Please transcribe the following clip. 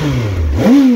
Mm-hmm.